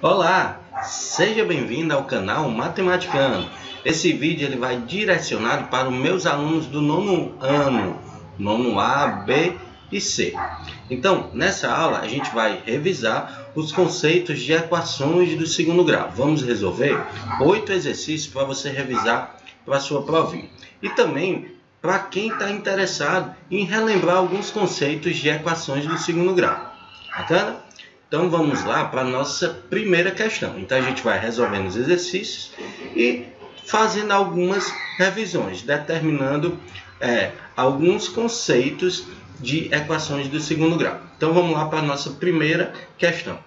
Olá, seja bem-vindo ao canal Matematicano. Esse vídeo ele vai direcionado para os meus alunos do nono ano, nono A, B e C. Então, nessa aula a gente vai revisar os conceitos de equações do segundo grau. Vamos resolver oito exercícios para você revisar para a sua provinha. E também para quem está interessado em relembrar alguns conceitos de equações do segundo grau. Bacana? Então vamos lá para a nossa primeira questão. Então a gente vai resolvendo os exercícios e fazendo algumas revisões, determinando é, alguns conceitos de equações do segundo grau. Então vamos lá para a nossa primeira questão.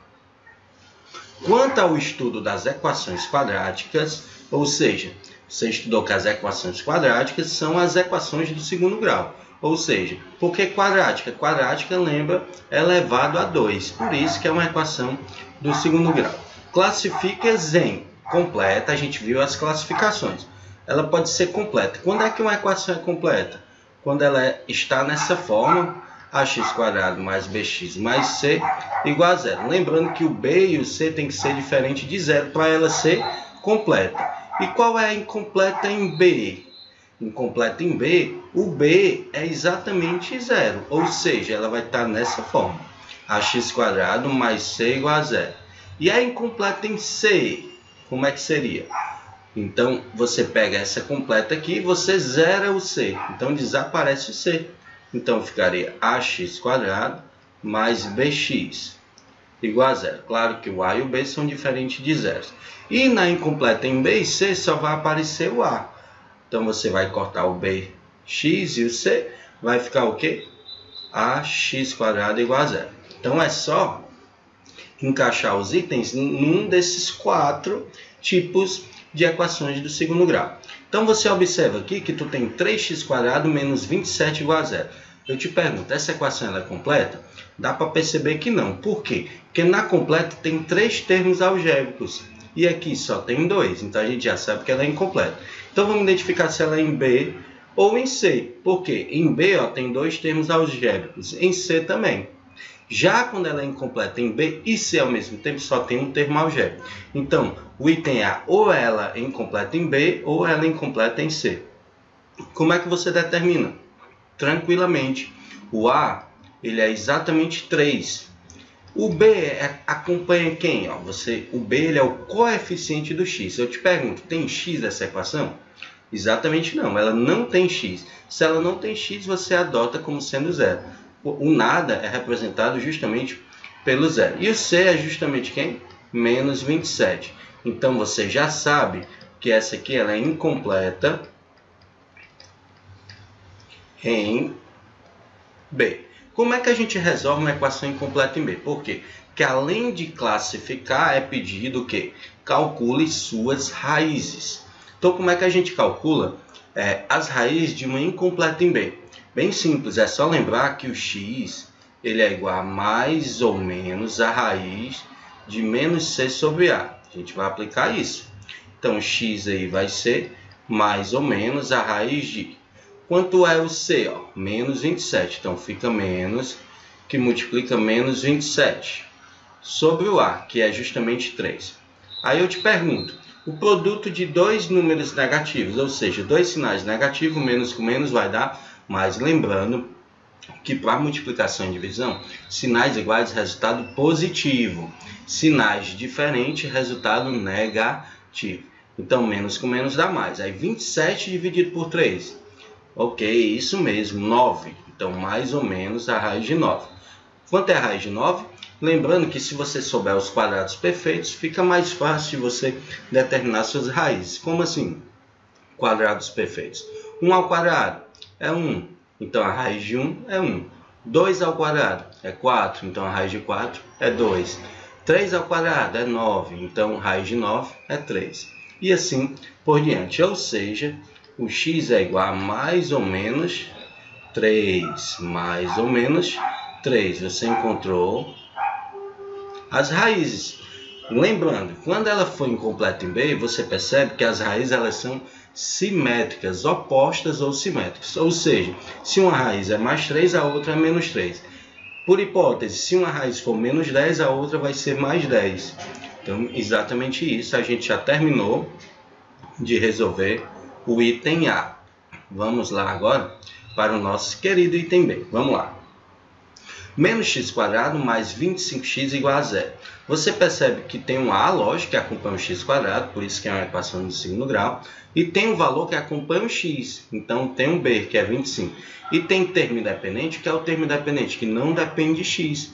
Quanto ao estudo das equações quadráticas, ou seja, você estudou que as equações quadráticas são as equações do segundo grau. Ou seja, por que quadrática? Quadrática lembra elevado a 2, por isso que é uma equação do segundo grau. Classifica-as em completa, a gente viu as classificações. Ela pode ser completa. Quando é que uma equação é completa? Quando ela está nessa forma, ax quadrado mais bx mais c igual a zero. Lembrando que o b e o c tem que ser diferente de zero para ela ser completa. E qual é a incompleta em b? Incompleta em B, o B é exatamente zero, ou seja, ela vai estar nessa forma. ax mais c igual a zero. E a incompleta em C, como é que seria? Então, você pega essa completa aqui e você zera o C. Então, desaparece o C. Então, ficaria ax mais bx igual a zero. Claro que o A e o B são diferentes de zero. E na incompleta em B e C só vai aparecer o A. Então você vai cortar o bx e o c, vai ficar o quê? ax igual a zero. Então é só encaixar os itens num desses quatro tipos de equações do segundo grau. Então você observa aqui que tu tem 3x quadrado menos 27 igual a zero. Eu te pergunto, essa equação é completa? Dá para perceber que não. Por quê? Porque na completa tem três termos algébricos e aqui só tem dois, então a gente já sabe que ela é incompleta. Então vamos identificar se ela é em B ou em C. Por quê? Em B ó, tem dois termos algébricos, em C também. Já quando ela é incompleta em B e C ao mesmo tempo, só tem um termo algébrico. Então, o item A ou ela é incompleta em B ou ela é incompleta em C. Como é que você determina? Tranquilamente. O A ele é exatamente 3. O B é, acompanha quem? Você, o B ele é o coeficiente do x. Eu te pergunto, tem x nessa equação? Exatamente não, ela não tem x. Se ela não tem x, você adota como sendo zero. O nada é representado justamente pelo zero. E o C é justamente quem? Menos 27. Então você já sabe que essa aqui ela é incompleta em B. Como é que a gente resolve uma equação incompleta em B? Por quê? Porque além de classificar, é pedido que calcule suas raízes. Então, como é que a gente calcula é, as raízes de uma incompleta em B? Bem simples, é só lembrar que o x ele é igual a mais ou menos a raiz de menos c sobre a. A gente vai aplicar isso. Então, x aí vai ser mais ou menos a raiz de Quanto é o C? Ó? Menos 27. Então, fica menos, que multiplica menos 27. Sobre o A, que é justamente 3. Aí eu te pergunto, o produto de dois números negativos, ou seja, dois sinais negativos, menos com menos vai dar mais. Lembrando que para multiplicação e divisão, sinais iguais, resultado positivo. Sinais diferentes, resultado negativo. Então, menos com menos dá mais. Aí, 27 dividido por 3 Ok, isso mesmo, 9. Então, mais ou menos a raiz de 9. Quanto é a raiz de 9? Lembrando que se você souber os quadrados perfeitos, fica mais fácil de você determinar suas raízes. Como assim? Quadrados perfeitos. 1 ao quadrado é 1. Então, a raiz de 1 é 1. 2 ao quadrado é 4. Então, a raiz de 4 é 2. 3 ao quadrado é 9. Então, a raiz de 9 é 3. E assim por diante. Ou seja, o x é igual a mais ou menos 3, mais ou menos 3. Você encontrou as raízes. Lembrando, quando ela for incompleta em B, você percebe que as raízes elas são simétricas, opostas ou simétricas. Ou seja, se uma raiz é mais 3, a outra é menos 3. Por hipótese, se uma raiz for menos 10, a outra vai ser mais 10. Então, exatamente isso, a gente já terminou de resolver o item A. Vamos lá agora para o nosso querido item B. Vamos lá. Menos x quadrado mais 25x igual a zero. Você percebe que tem um A, lógico, que acompanha o x quadrado, por isso que é uma equação de segundo grau. E tem um valor que acompanha o x, então tem um B, que é 25. E tem termo independente, que é o termo independente, que não depende de x.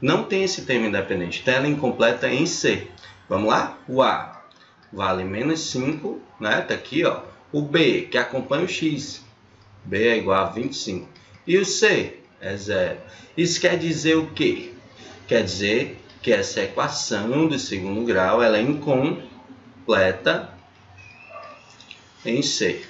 Não tem esse termo independente, tela incompleta em C. Vamos lá? O A vale menos 5, né? Tá aqui, ó. O B, que acompanha o x, B é igual a 25. E o C é zero. Isso quer dizer o quê? Quer dizer que essa equação do segundo grau ela é incompleta em C.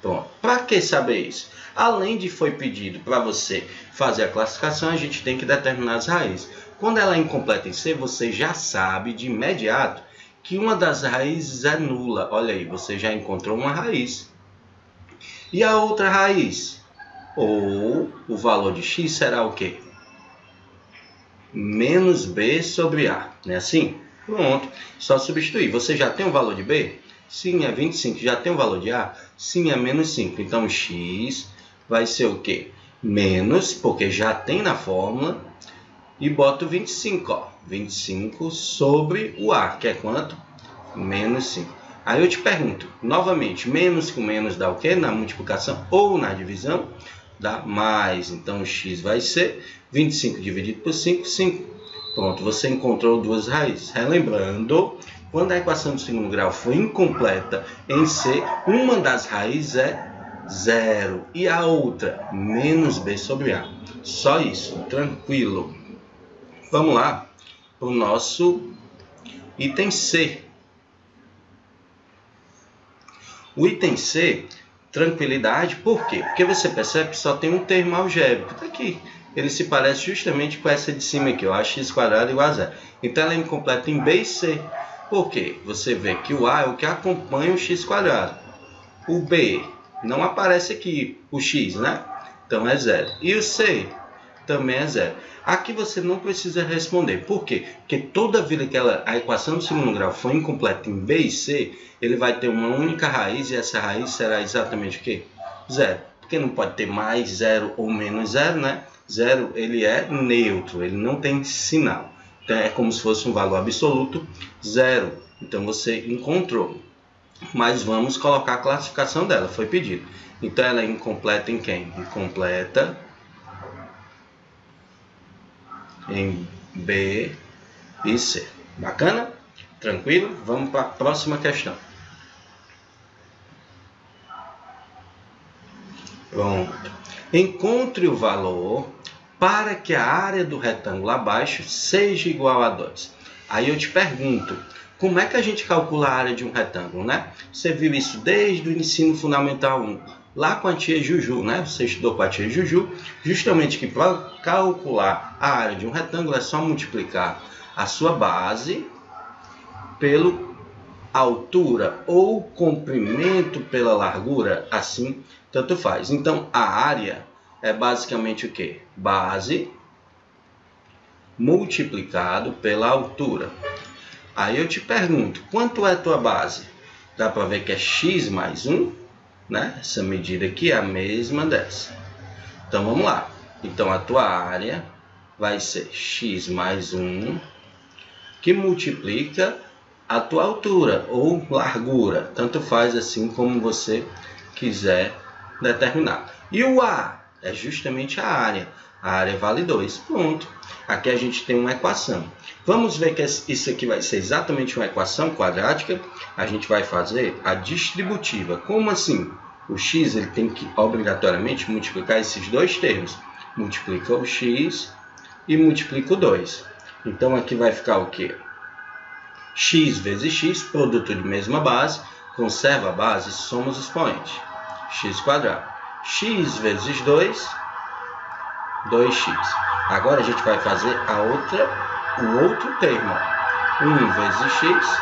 Pronto. Para que saber isso? Além de foi pedido para você fazer a classificação, a gente tem que determinar as raízes. Quando ela é incompleta em C, você já sabe de imediato que uma das raízes é nula. Olha aí, você já encontrou uma raiz. E a outra raiz? Ou o valor de x será o quê? menos b sobre a. Não é assim? Pronto. Só substituir. Você já tem o valor de b? Sim, é 25. Já tem o valor de a? Sim, é menos 5. Então, x vai ser o quê? Menos, porque já tem na fórmula. E boto 25, ó. 25 sobre o a, que é quanto? Menos 5. Aí eu te pergunto, novamente, menos com menos dá o quê? Na multiplicação ou na divisão? dá mais. Então, x vai ser 25 dividido por 5, 5. Pronto, você encontrou duas raízes. Relembrando, quando a equação do segundo grau for incompleta em C, uma das raízes é zero e a outra menos b sobre a. Só isso, tranquilo. Vamos lá o nosso item C. O item C tranquilidade. Por quê? Porque você percebe que só tem um termo algébrico. Está aqui. Ele se parece justamente com essa de cima aqui, ó, quadrado igual a zero. Então ela é incompleta em B e C. Por quê? Você vê que o A é o que acompanha o x quadrado. O B não aparece aqui, o x, né? Então é zero. E o C também é zero. Aqui você não precisa responder. Por quê? Porque toda vez que ela, a equação do segundo grau for incompleta em B e C, ele vai ter uma única raiz e essa raiz será exatamente o quê? Zero. Porque não pode ter mais zero ou menos zero, né? Zero ele é neutro, ele não tem sinal. Então é como se fosse um valor absoluto, zero. Então você encontrou. Mas vamos colocar a classificação dela, foi pedido. Então ela é incompleta em quem? Incompleta em B e C. Bacana? Tranquilo? Vamos para a próxima questão. Pronto. Encontre o valor para que a área do retângulo abaixo seja igual a 2. Aí eu te pergunto, como é que a gente calcula a área de um retângulo, né? Você viu isso desde o ensino fundamental 1 lá com a tia Juju, né? Você estudou com a tia Juju, justamente que para calcular a área de um retângulo é só multiplicar a sua base pelo altura ou comprimento pela largura, assim tanto faz. Então a área é basicamente o que? Base multiplicado pela altura. Aí eu te pergunto, quanto é a tua base? Dá para ver que é x mais 1? Né? Essa medida aqui é a mesma dessa. Então, vamos lá. Então, a tua área vai ser x mais 1, que multiplica a tua altura ou largura. Tanto faz assim como você quiser determinar. E o A é justamente a área. A área vale 2. Pronto. Aqui a gente tem uma equação. Vamos ver que isso aqui vai ser exatamente uma equação quadrática. A gente vai fazer a distributiva. Como assim? O x ele tem que obrigatoriamente multiplicar esses dois termos. Multiplica o x e multiplica o 2. Então aqui vai ficar o quê? x vezes x, produto de mesma base, conserva a base, soma os expoentes. x x vezes 2, 2x. Agora a gente vai fazer a outra, o outro termo. 1 vezes x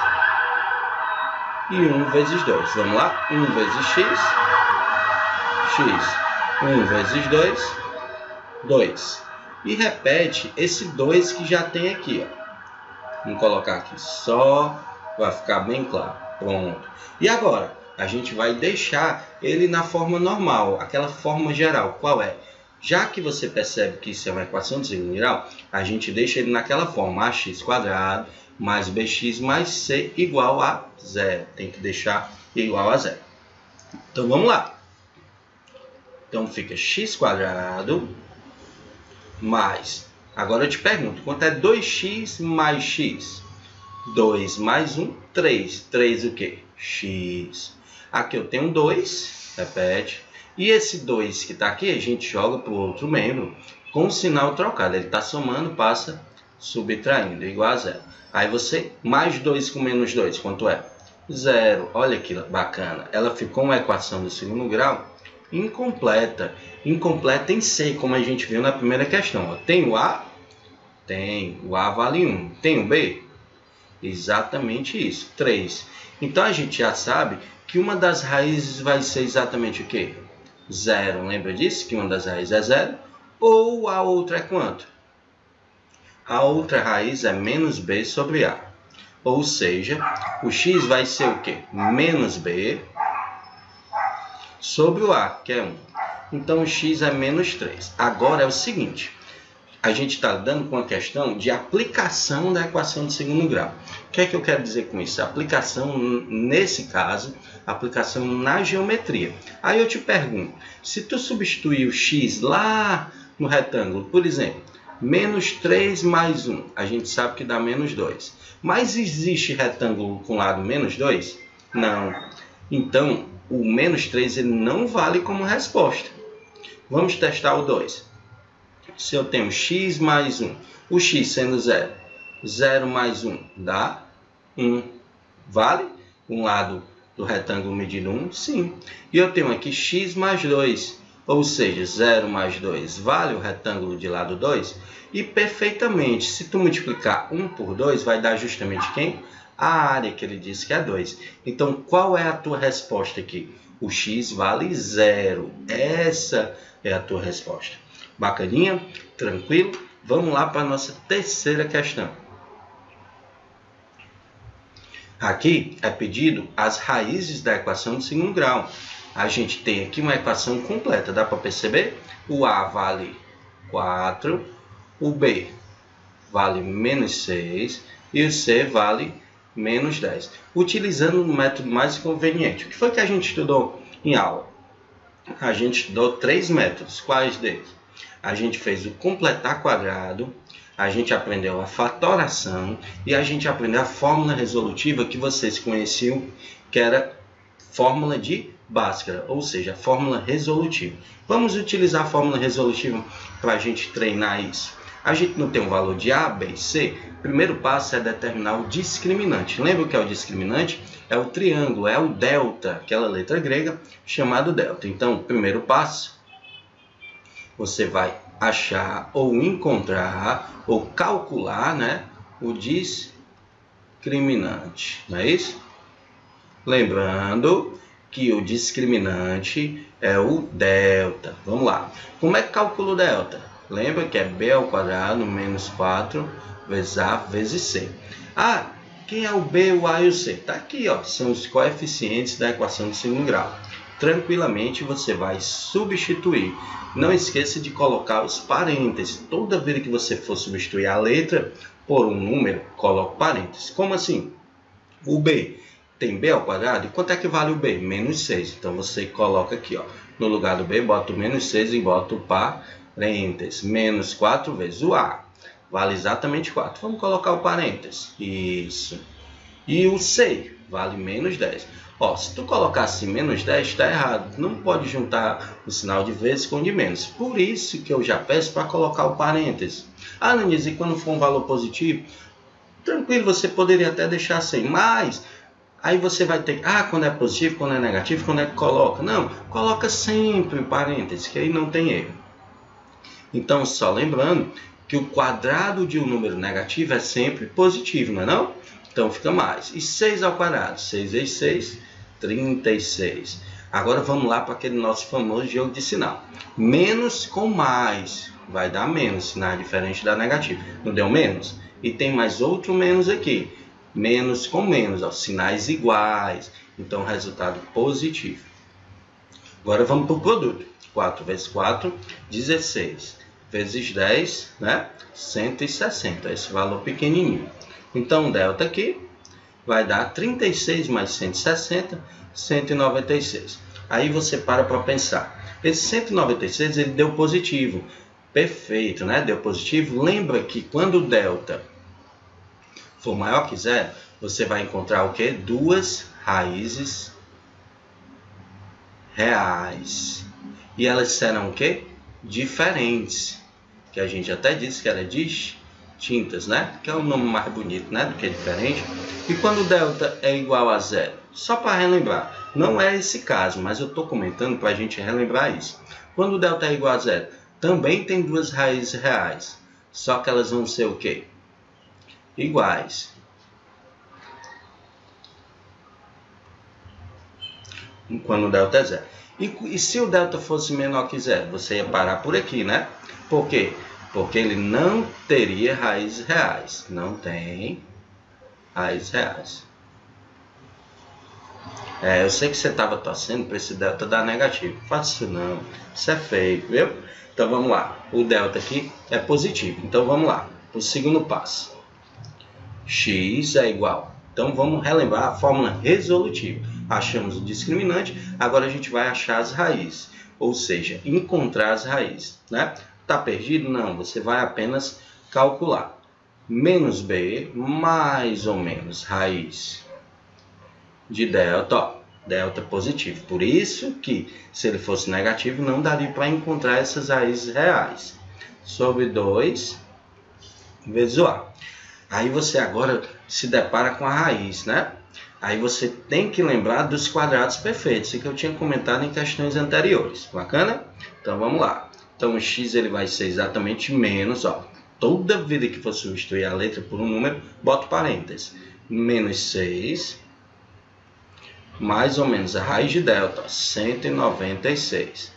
e 1 vezes 2. Vamos lá? 1 vezes x, x. 1 vezes 2, 2. E repete esse 2 que já tem aqui. Ó. Vamos colocar aqui só, vai ficar bem claro. Pronto. E agora, a gente vai deixar ele na forma normal, aquela forma geral. Qual é? Já que você percebe que isso é uma equação de segundo grau, a gente deixa ele naquela forma, ax mais bx mais c igual a zero. Tem que deixar igual a zero. Então vamos lá. Então fica x mais. Agora eu te pergunto, quanto é 2x mais x? 2 mais 1, 3. 3 o quê? x. Aqui eu tenho 2, repete. E esse 2 que está aqui, a gente joga para o outro membro com o sinal trocado. Ele está somando, passa subtraindo, igual a zero. Aí você, mais 2 com menos 2, quanto é? Zero. Olha que bacana. Ela ficou uma equação do segundo grau incompleta. Incompleta em C, como a gente viu na primeira questão. Tem o A? Tem. O A vale 1. Tem o B? Exatamente isso, 3. Então a gente já sabe que uma das raízes vai ser exatamente o quê? Zero. Lembra disso? Que uma das raízes é zero. Ou a outra é quanto? A outra raiz é menos b sobre a. Ou seja, o x vai ser o quê? Menos b sobre o a, que é 1. Então, o x é menos 3. Agora é o seguinte a gente está dando com a questão de aplicação da equação de segundo grau. O que é que eu quero dizer com isso? Aplicação, nesse caso, aplicação na geometria. Aí eu te pergunto, se tu substituir o x lá no retângulo, por exemplo, menos 3 mais 1, a gente sabe que dá menos 2. Mas existe retângulo com lado menos 2? Não. Então, o menos 3 ele não vale como resposta. Vamos testar o 2 se eu tenho x mais 1, o x sendo 0, 0 mais 1 dá 1. Vale? Um lado do retângulo medindo 1? Sim. E eu tenho aqui x mais 2, ou seja, 0 mais 2 vale o retângulo de lado 2? E perfeitamente, se tu multiplicar 1 por 2, vai dar justamente quem? A área que ele disse que é 2. Então, qual é a tua resposta aqui? O x vale 0. Essa é a tua resposta. Bacaninha? Tranquilo? Vamos lá para a nossa terceira questão. Aqui é pedido as raízes da equação de segundo grau. A gente tem aqui uma equação completa, dá para perceber? O A vale 4, o B vale menos 6 e o C vale menos 10. Utilizando o método mais conveniente. O que foi que a gente estudou em aula? A gente estudou três métodos. Quais deles? a gente fez o completar quadrado, a gente aprendeu a fatoração e a gente aprendeu a fórmula resolutiva que vocês conheciam, que era fórmula de Bhaskara, ou seja, fórmula resolutiva. Vamos utilizar a fórmula resolutiva para a gente treinar isso. A gente não tem um valor de A, B e C. O primeiro passo é determinar o discriminante. Lembra o que é o discriminante? É o triângulo, é o delta, aquela letra grega chamado delta. Então, primeiro passo você vai achar ou encontrar ou calcular né, o discriminante, não é isso? Lembrando que o discriminante é o delta. Vamos lá. Como é que calcula o delta? Lembra que é b ao quadrado menos 4 vezes a vezes c. Ah, quem é o b, o a e o c? Está aqui, ó, são os coeficientes da equação de segundo grau tranquilamente você vai substituir. Não esqueça de colocar os parênteses. Toda vez que você for substituir a letra por um número, coloque parênteses. Como assim? O B tem B ao quadrado. E quanto é que vale o B? Menos 6. Então você coloca aqui, ó, no lugar do B, bota o menos 6 e bota o parênteses. Menos 4 vezes o A. Vale exatamente 4. Vamos colocar o parênteses. Isso. E o C vale menos 10. Ó, se tu colocar assim menos 10, está errado. Não pode juntar o sinal de vezes com de menos. Por isso que eu já peço para colocar o parênteses. Ah, Nanise, e quando for um valor positivo? Tranquilo, você poderia até deixar sem, assim, mas aí você vai ter ah, quando é positivo, quando é negativo, quando é que coloca? Não, coloca sempre o parênteses, que aí não tem erro. Então, só lembrando que o quadrado de um número negativo é sempre positivo, não é não? Então fica mais. E 6 ao quadrado? 6 vezes 6 36. Agora vamos lá para aquele nosso famoso jogo de sinal. Menos com mais vai dar menos, sinal diferente da negativo. Não deu menos? e tem mais outro menos aqui. Menos com menos, ó, sinais iguais. Então, resultado positivo. Agora vamos para o produto. 4 vezes 4, 16. Vezes 10, né? 160. Esse valor pequenininho. Então, delta aqui vai dar 36 mais 160, 196. Aí você para para pensar. Esse 196 ele deu positivo. Perfeito, né? Deu positivo. Lembra que quando o delta for maior que zero, você vai encontrar o que? Duas raízes reais. E elas serão o que? Diferentes. Que a gente até disse que era distintas, né? Que é o nome mais bonito, né? Do que diferente. E quando delta é igual a zero? Só para relembrar, não é esse caso, mas eu estou comentando para a gente relembrar isso. Quando delta é igual a zero, também tem duas raízes reais, só que elas vão ser o quê? Iguais. Quando delta é zero. E, e se o delta fosse menor que zero? Você ia parar por aqui, né? Por quê? Porque ele não teria raízes reais. Não tem raízes reais. É, eu sei que você estava torcendo para esse delta dar negativo. Faça isso não. Isso é feio, viu? Então vamos lá. O delta aqui é positivo. Então vamos lá. O segundo passo. x é igual. Então vamos relembrar a fórmula resolutiva. Achamos o discriminante, agora a gente vai achar as raízes. Ou seja, encontrar as raízes. Né? Tá perdido? Não, você vai apenas calcular. Menos b mais ou menos raiz de delta. Ó delta positivo. Por isso que, se ele fosse negativo, não daria para encontrar essas raízes reais. Sobre 2 vezes o A. Aí você agora se depara com a raiz, né? Aí você tem que lembrar dos quadrados perfeitos, que eu tinha comentado em questões anteriores. Bacana? Então vamos lá. Então o x ele vai ser exatamente menos, ó. Toda vida que for substituir a letra por um número, bota parênteses. Menos 6 mais ou menos a raiz de delta, 196,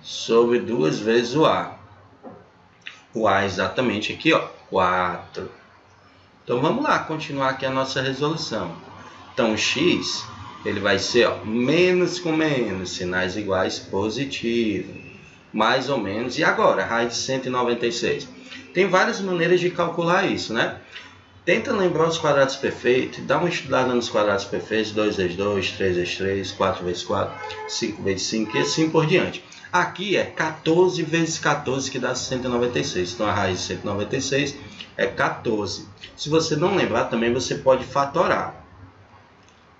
sobre duas vezes o A. O A é exatamente aqui, ó, 4. Então vamos lá, continuar aqui a nossa resolução. Então o x, ele vai ser ó, menos com menos, sinais iguais positivo, mais ou menos. E agora, raiz de 196? Tem várias maneiras de calcular isso, né? Tenta lembrar os quadrados perfeitos, dá uma estudada nos quadrados perfeitos, 2 vezes 2, 3 vezes 3, 4 vezes 4, 5 vezes 5 e assim por diante. Aqui é 14 vezes 14 que dá 196, então a raiz de 196 é 14. Se você não lembrar também você pode fatorar.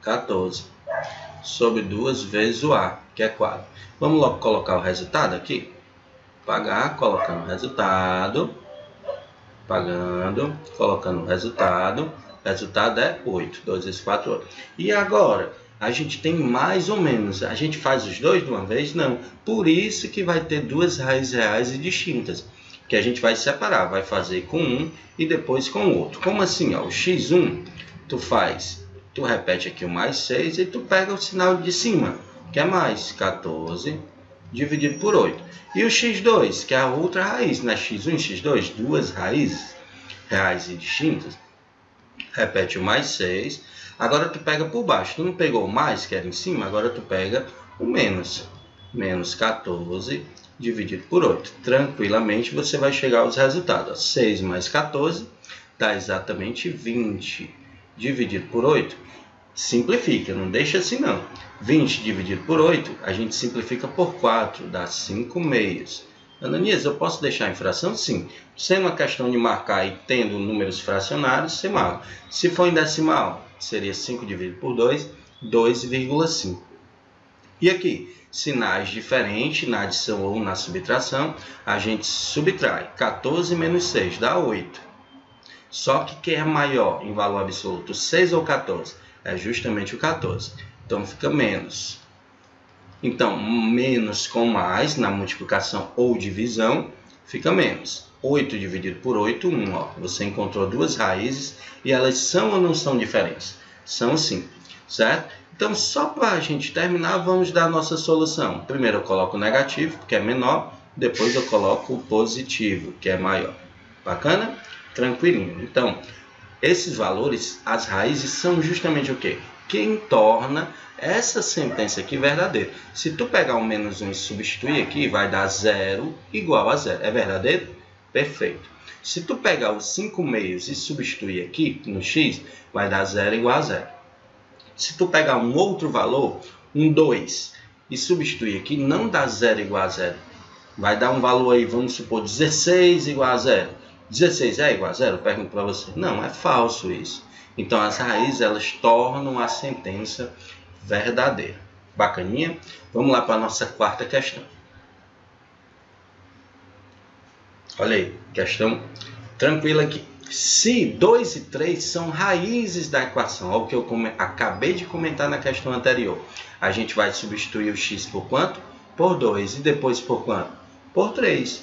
14 sobre 2 vezes o A, que é 4. Vamos logo colocar o resultado aqui. Pagar, colocando o resultado pagando, colocando o resultado. Resultado é 8. 2 vezes 4, 8. E agora, a gente tem mais ou menos. A gente faz os dois de uma vez? Não. Por isso que vai ter duas raízes reais e distintas. Que a gente vai separar. Vai fazer com um e depois com o outro. Como assim? Ó, o x1, tu faz. Tu repete aqui o mais 6 e tu pega o sinal de cima, que é mais 14 dividido por 8. E o x2, que é a outra raiz, né? x1 e x2, duas raízes reais e distintas. Repete o mais 6. Agora tu pega por baixo. Tu não pegou o mais, que era em cima, agora tu pega o menos. Menos 14 dividido por 8. Tranquilamente você vai chegar aos resultados. 6 mais 14 dá exatamente 20. Dividido por 8 simplifica, não deixa assim não. 20 dividido por 8, a gente simplifica por 4, dá 5 meios. Ananias, eu posso deixar em fração? Sim. Sendo uma questão de marcar e tendo números fracionários, você marca. Se for em decimal, seria 5 dividido por 2, 2,5. E aqui, sinais diferentes na adição ou na subtração, a gente subtrai. 14 menos 6 dá 8. Só que quem é maior em valor absoluto, 6 ou 14? é justamente o 14. Então fica menos. Então, menos com mais na multiplicação ou divisão, fica menos. 8 dividido por 8, 1. Ó. Você encontrou duas raízes e elas são ou não são diferentes? São sim, certo? Então, só para a gente terminar, vamos dar a nossa solução. Primeiro eu coloco o negativo, que é menor, depois eu coloco o positivo, que é maior. Bacana? Tranquilinho. Então, esses valores, as raízes, são justamente o quê? Quem torna essa sentença aqui verdadeira. Se tu pegar o menos 1 e substituir aqui, vai dar 0 igual a 0. É verdadeiro? Perfeito. Se tu pegar os 5 meios e substituir aqui no x, vai dar 0 igual a 0. Se tu pegar um outro valor, um 2, e substituir aqui, não dá 0 igual a 0. Vai dar um valor aí, vamos supor, 16 igual a 0. 16 é igual a 0? Pergunto para você. Não, é falso isso. Então, as raízes, elas tornam a sentença verdadeira. Bacaninha? Vamos lá para a nossa quarta questão. Olha aí, questão tranquila aqui. Se 2 e 3 são raízes da equação, olha o que eu acabei de comentar na questão anterior, a gente vai substituir o x por quanto? Por 2. E depois por quanto? Por 3.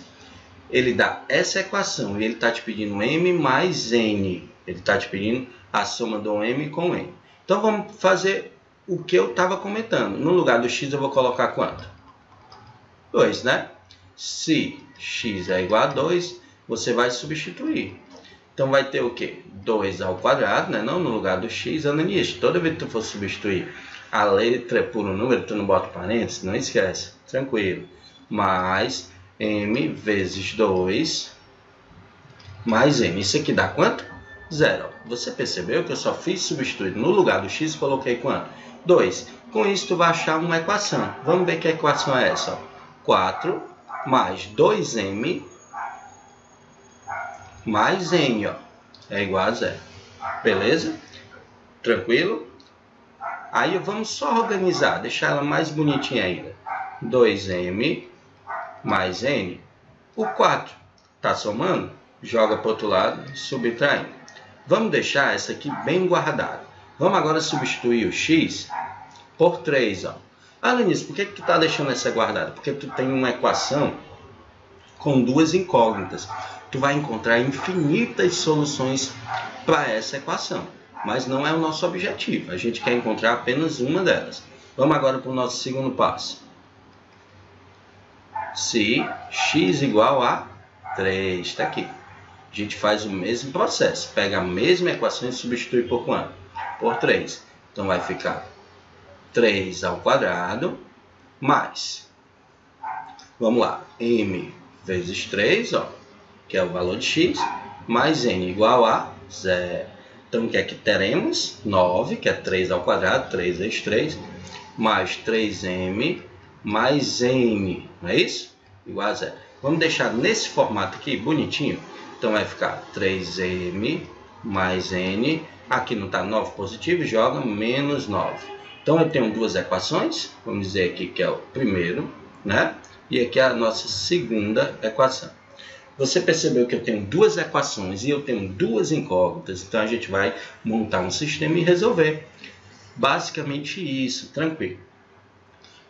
Ele dá essa equação e ele está te pedindo m mais n. Ele está te pedindo a soma do m com n. Então vamos fazer o que eu estava comentando. No lugar do x eu vou colocar quanto? 2, né? Se x é igual a 2, você vai substituir. Então vai ter o quê? 2 ao quadrado, né? Não no lugar do x, Ananias. Toda vez que tu for substituir a letra por um número, tu não bota parênteses, não esquece. Tranquilo. Mais m vezes 2 mais m. Isso aqui dá quanto? Zero. Você percebeu que eu só fiz substituir no lugar do x, coloquei quanto? 2. Com isso, tu vai achar uma equação. Vamos ver que equação é essa. Ó. 4 mais 2m mais n ó, é igual a zero. Beleza? Tranquilo? Aí vamos só organizar, deixar ela mais bonitinha ainda. 2m mais n. O 4 está somando? Joga para o outro lado, subtraindo. Vamos deixar essa aqui bem guardada. Vamos agora substituir o x por 3. Ó. Ah, por que, que está deixando essa guardada? Porque tu tem uma equação com duas incógnitas. Tu vai encontrar infinitas soluções para essa equação, mas não é o nosso objetivo. A gente quer encontrar apenas uma delas. Vamos agora para o nosso segundo passo. Se x igual a 3, está aqui. A gente faz o mesmo processo. Pega a mesma equação e substitui por quanto? por 3. Então vai ficar 3 ao quadrado mais, vamos lá, m vezes 3, ó, que é o valor de x, mais n igual a 0. Então o que é que teremos? 9, que é 3 ao quadrado, 3 vezes 3, mais 3m mais n, não é isso? Igual a 0. Vamos deixar nesse formato aqui, bonitinho. Então vai ficar 3m mais n Aqui não está 9 positivo, joga menos 9. Então eu tenho duas equações, vamos dizer aqui que é o primeiro, né? E aqui é a nossa segunda equação. Você percebeu que eu tenho duas equações e eu tenho duas incógnitas, então a gente vai montar um sistema e resolver. Basicamente isso, tranquilo.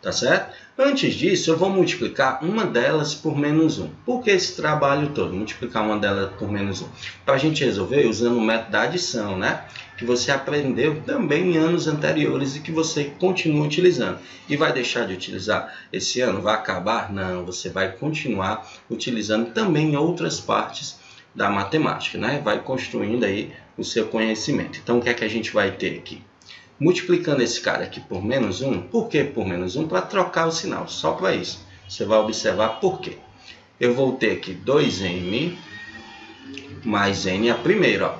Tá certo? Antes disso, eu vou multiplicar uma delas por menos 1. Por que esse trabalho todo? Multiplicar uma delas por menos 1. Para a gente resolver usando o método da adição, né? Que você aprendeu também em anos anteriores e que você continua utilizando. E vai deixar de utilizar esse ano? Vai acabar? Não, você vai continuar utilizando também em outras partes da matemática, né? Vai construindo aí o seu conhecimento. Então, o que é que a gente vai ter aqui? Multiplicando esse cara aqui por menos 1. Por que por menos 1? Para trocar o sinal, só para isso. Você vai observar por quê. Eu vou ter aqui 2m mais n, a primeira, ó,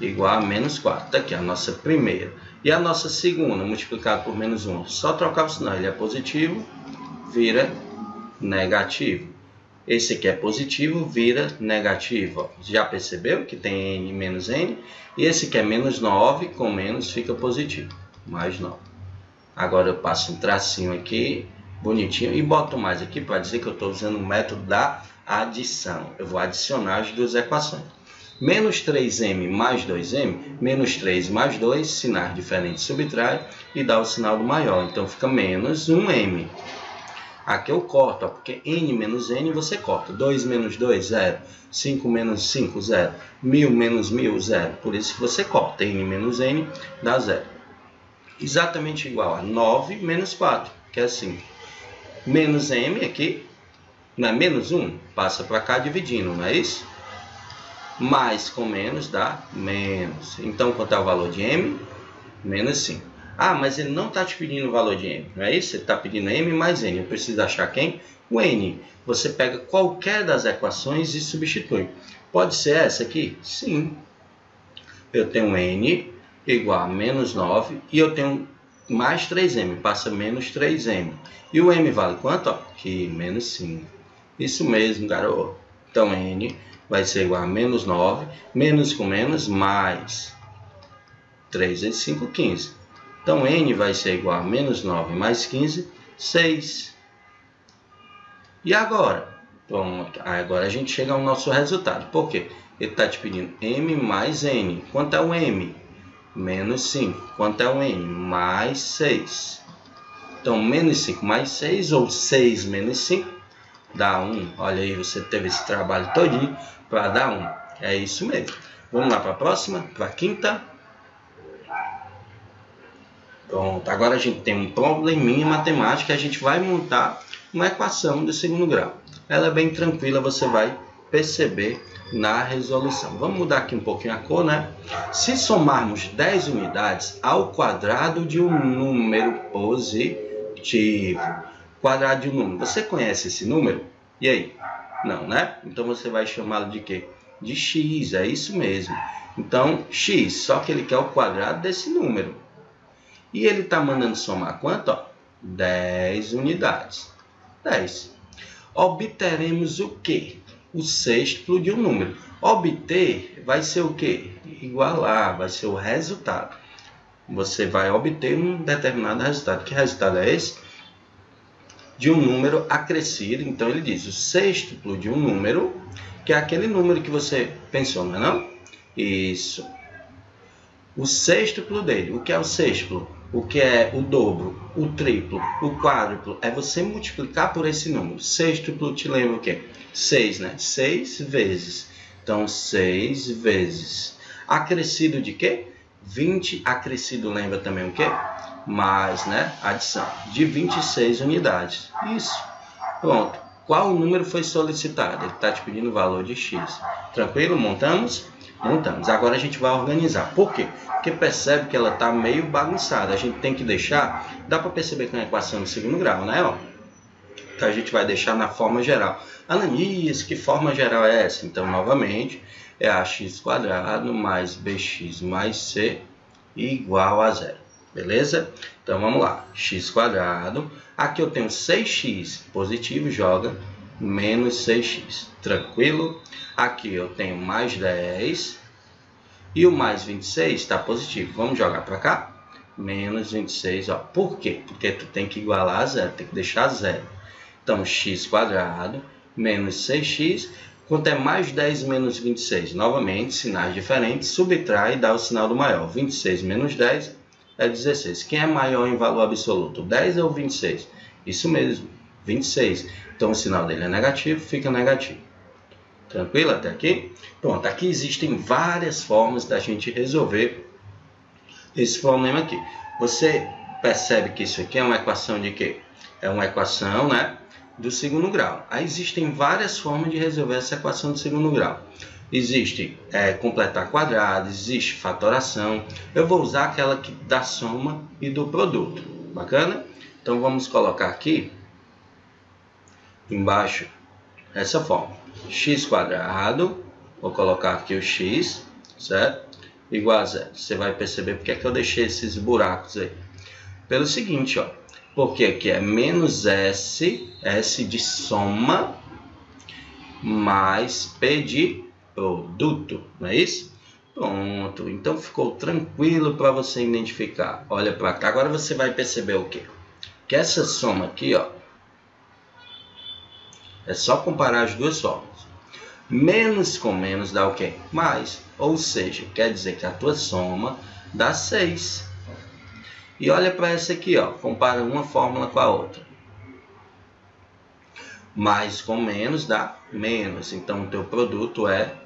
igual a menos 4. Daqui a nossa primeira. E a nossa segunda, multiplicada por menos 1. Só trocar o sinal, ele é positivo, vira negativo. Esse aqui é positivo, vira negativo. Já percebeu que tem n menos n? E esse aqui é menos 9, com menos fica positivo. Mais 9. Agora eu passo um tracinho aqui, bonitinho, e boto mais aqui para dizer que eu estou usando o método da adição. Eu vou adicionar as duas equações. Menos 3m mais 2m, menos 3 mais 2, sinais diferentes subtrai e dá o sinal do maior. Então fica menos 1m. Aqui eu corto, ó, porque n menos n você corta. 2 menos 2, 0. 5 menos 5, 0. 1000 menos 1000, 0. Por isso que você corta. n menos n dá 0. Exatamente igual a 9 menos 4, que é assim. Menos m aqui, não é menos 1, passa para cá dividindo, não é isso? Mais com menos dá menos. Então, quanto é o valor de m? Menos 5. Ah, mas ele não está te pedindo o valor de m, não é isso? Ele está pedindo m mais n. Eu preciso achar quem? O n. Você pega qualquer das equações e substitui. Pode ser essa aqui? Sim. Eu tenho n igual a menos 9 e eu tenho mais 3m, passa menos 3m. E o m vale quanto? Aqui, menos 5. Isso mesmo, garoto. Então, n vai ser igual a menos 9, menos com menos, mais 3 vezes 5, 15. Então, n vai ser igual a menos 9 mais 15, 6. E agora? Pronto, agora a gente chega ao nosso resultado. Por quê? Ele está te pedindo m mais n. Quanto é o m? Menos 5. Quanto é o n? Mais 6. Então, menos 5 mais 6, ou 6 menos 5, dá 1. Olha aí, você teve esse trabalho todinho para dar 1. É isso mesmo. Vamos lá para a próxima, para a quinta. Pronto, agora a gente tem um probleminha matemático. A gente vai montar uma equação do segundo grau. Ela é bem tranquila, você vai perceber na resolução. Vamos mudar aqui um pouquinho a cor, né? Se somarmos 10 unidades ao quadrado de um número positivo, quadrado de um número, você conhece esse número? E aí? Não, né? Então você vai chamá-lo de quê? De x, é isso mesmo. Então, x, só que ele quer o quadrado desse número. E ele está mandando somar quanto? Ó? 10 unidades. 10. Obteremos o quê? O sexto de um número. Obter vai ser o quê? Igualar, vai ser o resultado. Você vai obter um determinado resultado. Que resultado é esse? De um número acrescido. Então, ele diz o sexto de um número, que é aquele número que você pensou, não é não? Isso. O sextuplo dele. O que é o sextuplo? O que é o dobro, o triplo, o quádruplo, é você multiplicar por esse número. Sextuplo te lembra o quê? 6, né? 6 vezes. Então, 6 vezes. Acrescido de quê? 20. Acrescido lembra também o quê? Mais, né? Adição. De 26 unidades. Isso. Pronto. Qual número foi solicitado? Ele está te pedindo o valor de x. Tranquilo? Montamos? Montamos. Agora a gente vai organizar. Por quê? Porque percebe que ela está meio bagunçada. A gente tem que deixar... Dá para perceber que é uma equação de segundo grau, né? Ó. Então a gente vai deixar na forma geral. Ananias, que forma geral é essa? Então, novamente, é ax quadrado mais bx mais c igual a zero. Beleza? Então, vamos lá. x quadrado. Aqui eu tenho 6x positivo, joga menos 6x. Tranquilo? Aqui eu tenho mais 10 e o mais 26 está positivo. Vamos jogar para cá? Menos 26, ó. Por quê? Porque tu tem que igualar a zero, tem que deixar zero. Então, x quadrado menos 6x. Quanto é mais 10 menos 26? Novamente, sinais diferentes, subtrai e dá o sinal do maior. 26 menos 10 é 16. Quem é maior em valor absoluto, 10 ou 26? Isso mesmo, 26. Então, o sinal dele é negativo, fica negativo. Tranquilo até aqui? Pronto, aqui existem várias formas da gente resolver esse problema aqui. Você percebe que isso aqui é uma equação de quê? É uma equação né, do segundo grau. Aí existem várias formas de resolver essa equação do segundo grau. Existe é, completar quadrados, existe fatoração. Eu vou usar aquela que da soma e do produto. Bacana? Então vamos colocar aqui embaixo essa forma x quadrado, vou colocar aqui o x, certo? Igual a zero. Você vai perceber porque é que eu deixei esses buracos aí. Pelo seguinte, ó, porque aqui é menos S, S de soma, mais P de produto, não é isso? Pronto, então ficou tranquilo para você identificar. Olha para cá, agora você vai perceber o quê? Que essa soma aqui, ó, é só comparar as duas somas. Menos com menos dá o quê? Mais. Ou seja, quer dizer que a tua soma dá 6. E olha para essa aqui, ó. compara uma fórmula com a outra. Mais com menos dá menos. Então, o teu produto é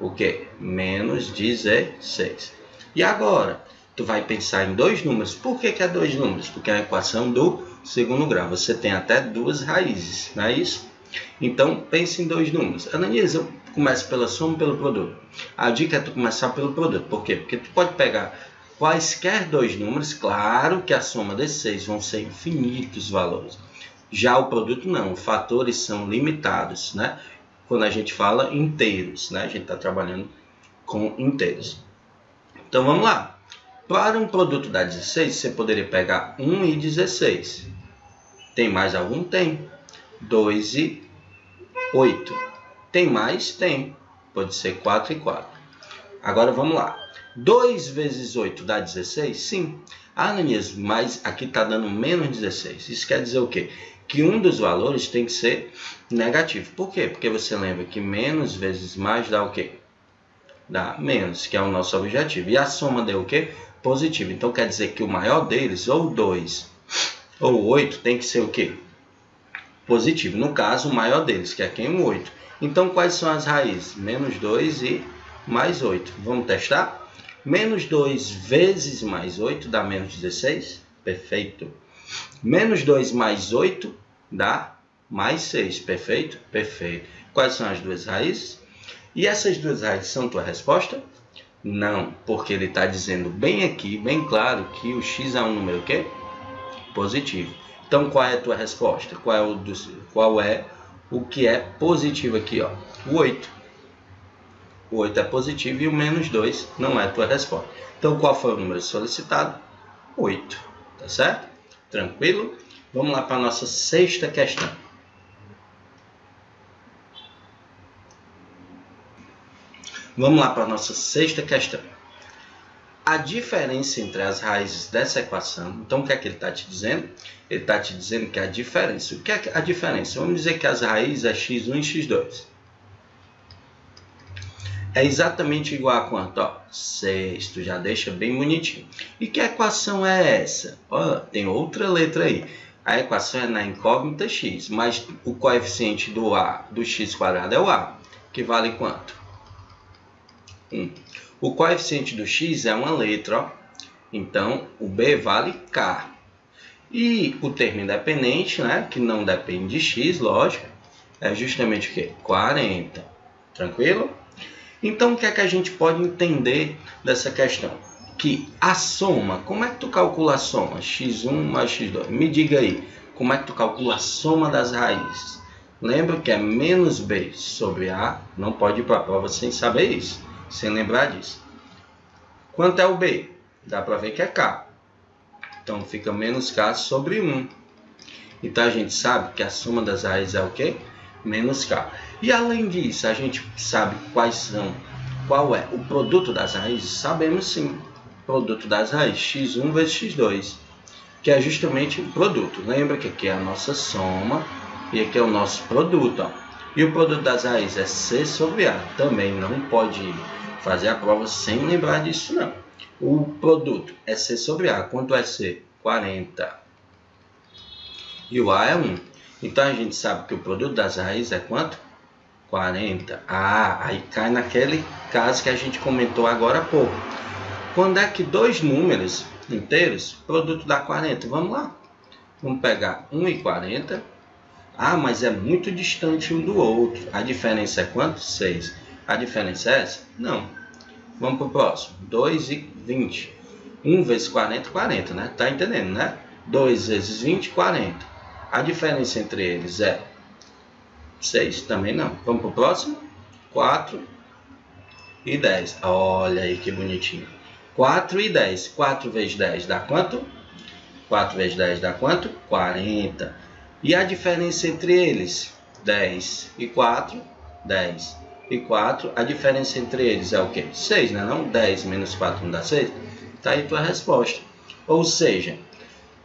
o quê? Menos 16. E agora, tu vai pensar em dois números. Por que, que é dois números? Porque é a equação do segundo grau. Você tem até duas raízes, não é isso? Então, pense em dois números. Ananias, começa pela soma pelo produto? A dica é tu começar pelo produto. Por quê? Porque tu pode pegar quaisquer dois números, claro que a soma desses seis vão ser infinitos valores. Já o produto não, fatores são limitados, né? Quando a gente fala inteiros, né? A gente está trabalhando com inteiros. Então vamos lá. Para um produto da 16, você poderia pegar 1 e 16. Tem mais algum? Tem. 2 e 8. Tem mais? Tem. Pode ser 4 e 4. Agora vamos lá. 2 vezes 8 dá 16? Sim. Ah, Ananias, mas aqui está dando menos 16. Isso quer dizer o quê? Que um dos valores tem que ser negativo. Por quê? Porque você lembra que menos vezes mais dá o quê? Dá menos, que é o nosso objetivo. E a soma deu o quê? positivo. Então quer dizer que o maior deles, ou 2 ou 8, tem que ser o quê? Positivo. No caso, o maior deles, que é quem? O 8. Então quais são as raízes? Menos 2 e mais 8. Vamos testar? Menos 2 vezes mais 8 dá menos 16. Perfeito. Menos 2 mais 8 dá mais 6. Perfeito? Perfeito. Quais são as duas raízes? E essas duas raízes são tua resposta? Não, porque ele está dizendo bem aqui, bem claro, que o x é um número que positivo. Então, qual é a tua resposta? Qual é o, do, qual é o que é positivo aqui? Ó? O 8. O 8 é positivo e o menos 2 não é a tua resposta. Então, qual foi o número solicitado? 8. Tá certo? Tranquilo? Vamos lá para a nossa sexta questão. Vamos lá para a nossa sexta questão. A diferença entre as raízes dessa equação, então o que é que ele está te dizendo? Ele está te dizendo que a diferença, o que é a diferença? Vamos dizer que as raízes é x1 e x2. É exatamente igual a quanto? Ó, 6, tu já deixa bem bonitinho. E que equação é essa? Ó, tem outra letra aí. A equação é na incógnita x, mas o coeficiente do a do x é o a, que vale quanto? 1. O coeficiente do x é uma letra, ó. então o b vale k. E o termo independente, né, que não depende de x, lógico, é justamente o que? 40. Tranquilo? Então, o que é que a gente pode entender dessa questão? Que a soma, como é que tu calcula a soma? x1 mais x2. Me diga aí, como é que tu calcula a soma das raízes? Lembra que é menos b sobre a, não pode ir para a prova sem saber isso sem lembrar disso. Quanto é o B? Dá para ver que é K. Então fica menos K sobre 1. Então a gente sabe que a soma das raízes é o quê? Menos K. E além disso, a gente sabe quais são, qual é o produto das raízes? Sabemos sim. Produto das raízes, x1 vezes x2, que é justamente o produto. Lembra que aqui é a nossa soma e aqui é o nosso produto. Ó. E o produto das raízes é C sobre A. Também não pode fazer a prova sem lembrar disso não. O produto é C sobre A. Quanto é C? 40. E o A é 1. Então a gente sabe que o produto das raízes é quanto? 40. Ah, aí cai naquele caso que a gente comentou agora há pouco. Quando é que dois números inteiros, produto dá 40? Vamos lá. Vamos pegar 1 e 40. Ah, mas é muito distante um do outro. A diferença é quanto? 6. A diferença é essa? Não. Vamos para o próximo. 2 e 20. 1 vezes 40, 40, né? Tá entendendo, né? 2 vezes 20, 40. A diferença entre eles é 6, também não. Vamos para o próximo. 4 e 10. Olha aí que bonitinho. 4 e 10. 4 vezes 10 dá quanto? 4 vezes 10 dá quanto? 40. E a diferença entre eles? 10 e 4, 10 e 4, a diferença entre eles é o quê? 6, né? Não 10 menos 4 não dá 6? Está aí tua resposta. Ou seja,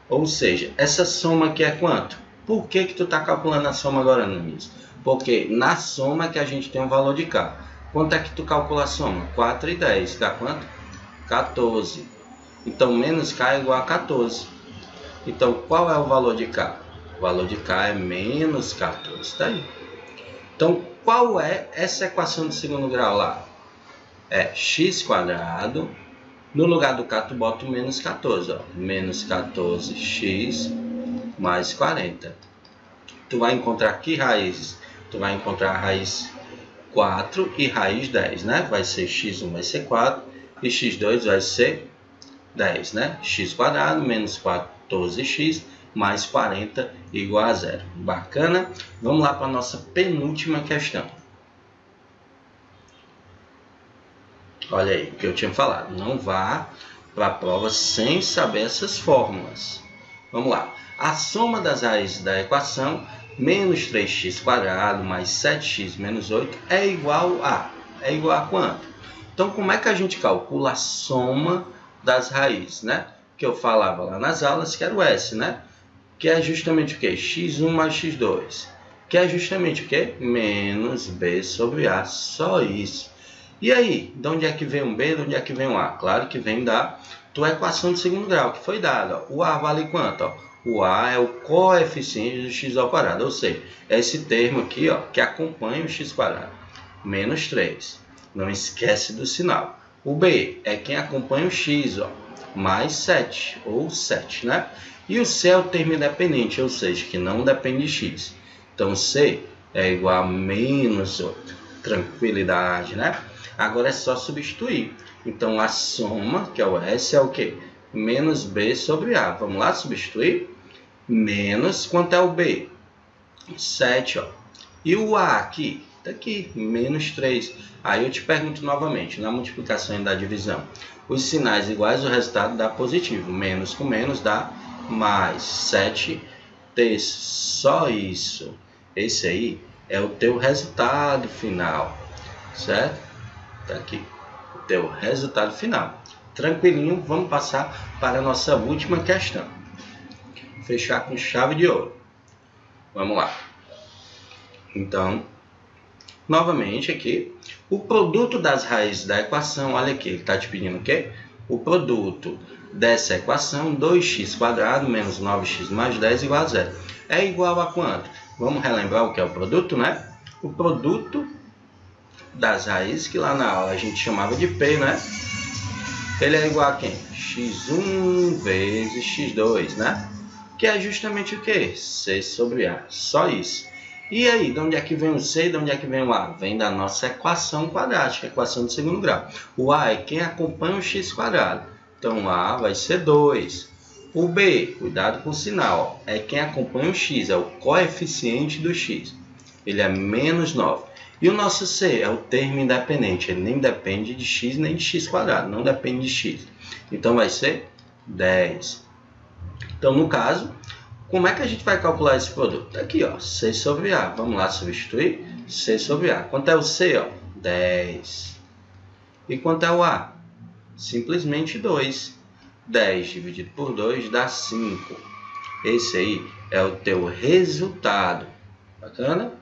ou seja, essa soma aqui é quanto? Por que, que tu está calculando a soma agora, Nunes? Porque na soma que a gente tem um valor de K. Quanto é que tu calcula a soma? 4 e 10. Dá quanto? 14. Então, menos K é igual a 14. Então, qual é o valor de K? O valor de K é menos 14. Está aí. Então, qual é essa equação de segundo grau lá? É x quadrado. No lugar do k, tu bota o menos 14. Ó. Menos 14x mais 40. Tu vai encontrar que raízes? Tu vai encontrar a raiz 4 e raiz 10, né? Vai ser x1 vai ser 4 e x2 vai ser 10, né? x quadrado menos 14x mais 40 igual a zero. Bacana? Vamos lá para a nossa penúltima questão. Olha aí o que eu tinha falado. Não vá para a prova sem saber essas fórmulas. Vamos lá. A soma das raízes da equação menos 3x quadrado mais 7x menos 8 é igual a... É igual a quanto? Então, como é que a gente calcula a soma das raízes, né? Que eu falava lá nas aulas, que era o S, né? Que é justamente o quê? x1 mais x2. Que é justamente o quê? Menos b sobre a, só isso. E aí, de onde é que vem um B, de onde é que vem um A? Claro que vem da tua equação de segundo grau, que foi dada. O A vale quanto? O A é o coeficiente do x ao quadrado, ou seja, é esse termo aqui ó, que acompanha o x quadrado, menos 3. Não esquece do sinal. O B é quem acompanha o x, ó, mais 7, ou 7, né? E o C é o termo independente, ou seja, que não depende de x. Então, C é igual a menos 8. Tranquilidade, né? Agora é só substituir. Então, a soma, que é o S, é o quê? Menos B sobre A. Vamos lá substituir? Menos, quanto é o B? 7, ó. E o A aqui? Está aqui, menos 3. Aí eu te pergunto novamente, na multiplicação e da divisão, os sinais iguais, o resultado dá positivo. Menos com menos dá mais 7 terços. Só isso. Esse aí é o teu resultado final, certo? Tá aqui, o teu resultado final. Tranquilinho, vamos passar para a nossa última questão. Fechar com chave de ouro. Vamos lá. Então, novamente aqui, o produto das raízes da equação, olha aqui, ele está te pedindo o quê? O produto dessa equação, 2x quadrado menos 9x mais 10 igual a zero. É igual a quanto? Vamos relembrar o que é o produto, né? O produto das raízes, que lá na aula a gente chamava de P, né? Ele é igual a quem? x1 vezes x2, né? Que é justamente o que? C sobre A. Só isso. E aí, de onde é que vem o C e de onde é que vem o A? Vem da nossa equação quadrática, equação de segundo grau. O A é quem acompanha o x quadrado. Então, A vai ser 2. O B, cuidado com o sinal, é quem acompanha o x, é o coeficiente do x. Ele é menos 9. E o nosso C é o termo independente, ele nem depende de x nem de x quadrado, não depende de x. Então vai ser 10. Então no caso, como é que a gente vai calcular esse produto? Tá aqui, ó, C sobre A. Vamos lá substituir C sobre A. Quanto é o C? Ó? 10. E quanto é o A? Simplesmente 2. 10 dividido por 2 dá 5. Esse aí é o teu resultado. Bacana?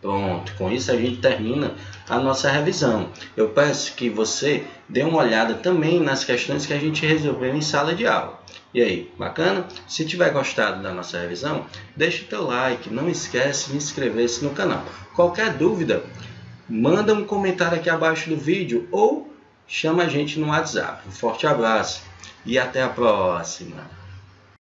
Pronto, com isso a gente termina a nossa revisão. Eu peço que você dê uma olhada também nas questões que a gente resolveu em sala de aula. E aí, bacana? Se tiver gostado da nossa revisão, deixe teu like, não esquece de inscrever-se no canal. Qualquer dúvida, manda um comentário aqui abaixo do vídeo ou chama a gente no WhatsApp. Um forte abraço e até a próxima!